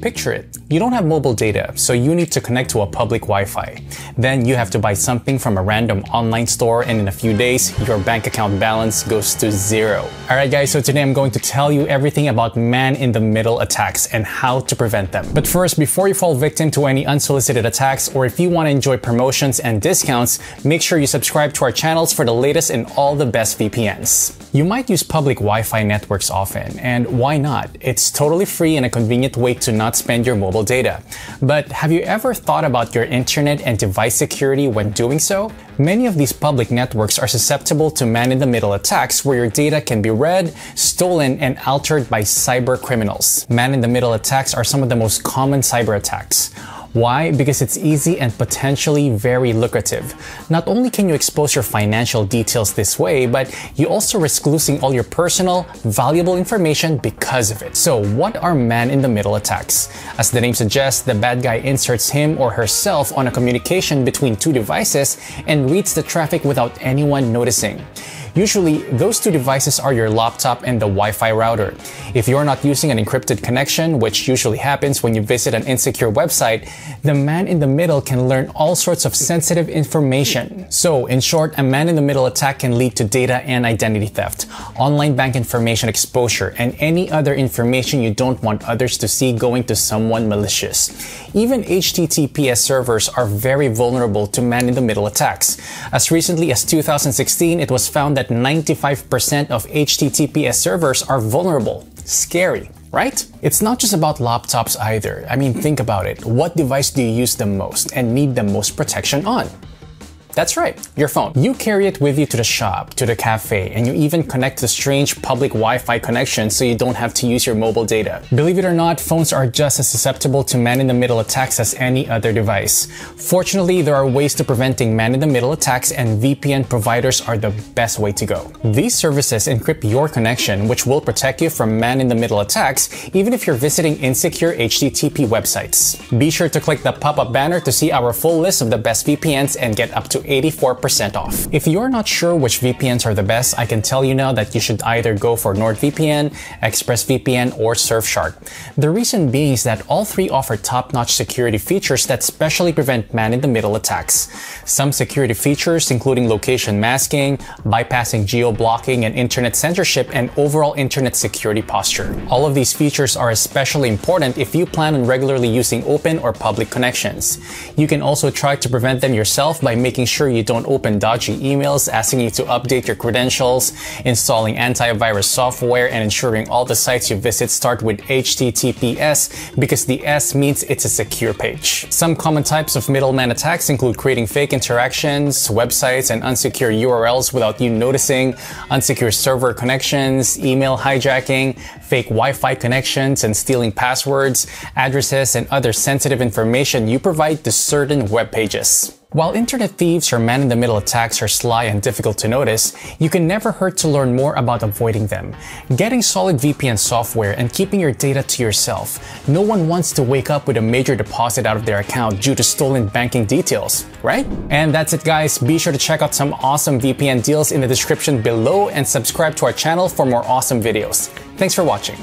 Picture it. You don't have mobile data, so you need to connect to a public Wi-Fi. Then you have to buy something from a random online store and in a few days, your bank account balance goes to zero. Alright guys, so today I'm going to tell you everything about man-in-the-middle attacks and how to prevent them. But first, before you fall victim to any unsolicited attacks or if you want to enjoy promotions and discounts, make sure you subscribe to our channels for the latest in all the best VPNs. You might use public Wi-Fi networks often, and why not? It's totally free and a convenient way to not spend your mobile data. But have you ever thought about your internet and device security when doing so? Many of these public networks are susceptible to man-in-the-middle attacks where your data can be read, stolen, and altered by cyber criminals. Man-in-the-middle attacks are some of the most common cyber attacks. Why? Because it's easy and potentially very lucrative. Not only can you expose your financial details this way, but you also risk losing all your personal, valuable information because of it. So what are man-in-the-middle attacks? As the name suggests, the bad guy inserts him or herself on a communication between two devices and reads the traffic without anyone noticing. Usually, those two devices are your laptop and the Wi-Fi router. If you're not using an encrypted connection, which usually happens when you visit an insecure website, the man in the middle can learn all sorts of sensitive information. So, in short, a man in the middle attack can lead to data and identity theft, online bank information exposure, and any other information you don't want others to see going to someone malicious. Even HTTPS servers are very vulnerable to man in the middle attacks. As recently as 2016, it was found that that 95% of HTTPS servers are vulnerable. Scary, right? It's not just about laptops either. I mean, think about it. What device do you use the most and need the most protection on? That's right, your phone. You carry it with you to the shop, to the cafe, and you even connect to strange public Wi-Fi connections so you don't have to use your mobile data. Believe it or not, phones are just as susceptible to man-in-the-middle attacks as any other device. Fortunately, there are ways to preventing man-in-the-middle attacks and VPN providers are the best way to go. These services encrypt your connection, which will protect you from man-in-the-middle attacks even if you're visiting insecure HTTP websites. Be sure to click the pop-up banner to see our full list of the best VPNs and get up to 84% off. If you're not sure which VPNs are the best, I can tell you now that you should either go for NordVPN, ExpressVPN, or Surfshark. The reason being is that all three offer top-notch security features that specially prevent man-in-the-middle attacks. Some security features including location masking, bypassing geo-blocking and internet censorship, and overall internet security posture. All of these features are especially important if you plan on regularly using open or public connections. You can also try to prevent them yourself by making sure sure you don't open dodgy emails asking you to update your credentials, installing antivirus software, and ensuring all the sites you visit start with HTTPS because the S means it's a secure page. Some common types of middleman attacks include creating fake interactions, websites, and unsecure URLs without you noticing, unsecure server connections, email hijacking, fake Wi-Fi connections, and stealing passwords, addresses, and other sensitive information you provide to certain web pages. While internet thieves or man-in-the-middle attacks are sly and difficult to notice, you can never hurt to learn more about avoiding them. Getting solid VPN software and keeping your data to yourself. No one wants to wake up with a major deposit out of their account due to stolen banking details, right? And that's it guys, be sure to check out some awesome VPN deals in the description below and subscribe to our channel for more awesome videos. Thanks for watching.